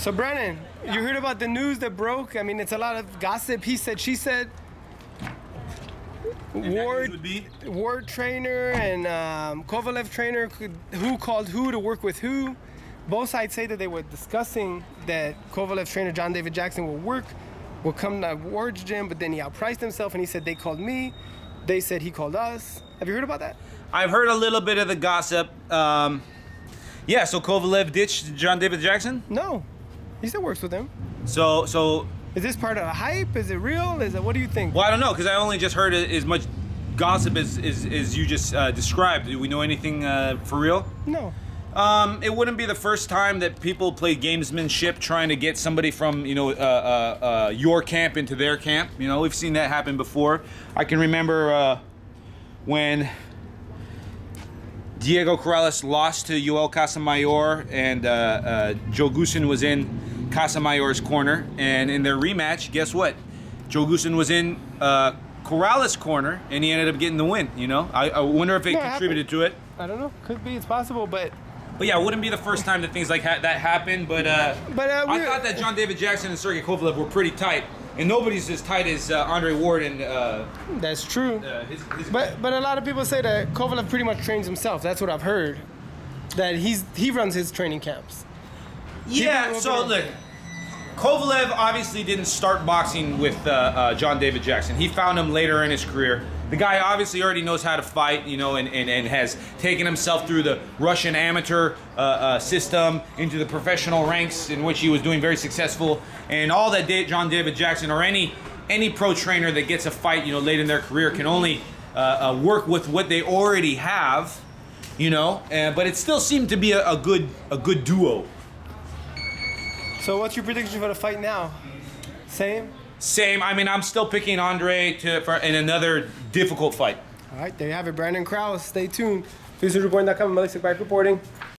So Brennan, you heard about the news that broke? I mean, it's a lot of gossip. He said, she said. Ward, Ward trainer and um, Kovalev trainer, could, who called who to work with who. Both sides say that they were discussing that Kovalev trainer John David Jackson will work, will come to Ward's gym, but then he outpriced himself and he said they called me. They said he called us. Have you heard about that? I've heard a little bit of the gossip. Um, yeah, so Kovalev ditched John David Jackson. No, he still works with him. So so Is this part of a hype? Is it real? Is it what do you think? well, I don't know because I only just heard as much gossip as as, as you just uh, described. Do we know anything uh, for real? No. Um, it wouldn't be the first time that people play gamesmanship trying to get somebody from you know uh, uh, uh, your camp into their camp. You know, we've seen that happen before. I can remember uh, when Diego Corrales lost to Yoel Casamayor and uh, uh, Joe Goossen was in Casamayor's corner, and in their rematch, guess what? Joe Goossen was in uh, Corrales' corner, and he ended up getting the win. You know, I, I wonder if it Yeah, it contributed to it. I don't know. Could be. It's possible, but But yeah, it wouldn't be the first time that things like ha- that happened. But uh, But, uh, I thought that John David Jackson and Sergey Kovalev were pretty tight, and nobody's as tight as uh, Andre Ward and uh, that's true. uh, his. his But but a lot of people say that Kovalev pretty much trains himself. That's what I've heard. That he's he runs his training camps. Yeah. So look, Kovalev obviously didn't start boxing with uh, uh, John David Jackson. He found him later in his career. The guy obviously already knows how to fight, you know, and, and, and has taken himself through the Russian amateur uh, uh, system into the professional ranks, in which he was doing very successful. And all that Da- John David Jackson or any any pro trainer that gets a fight, you know, late in their career can only uh, uh, work with what they already have, you know. Uh, but it still seemed to be a, a good a good duo. So what's your prediction for the fight now? Same. Same. I mean, I'm still picking Andre to for in another difficult fight. All right, there you have it. Brandon Krause. Stay tuned. FusionReport.com. Malik Seckbach reporting.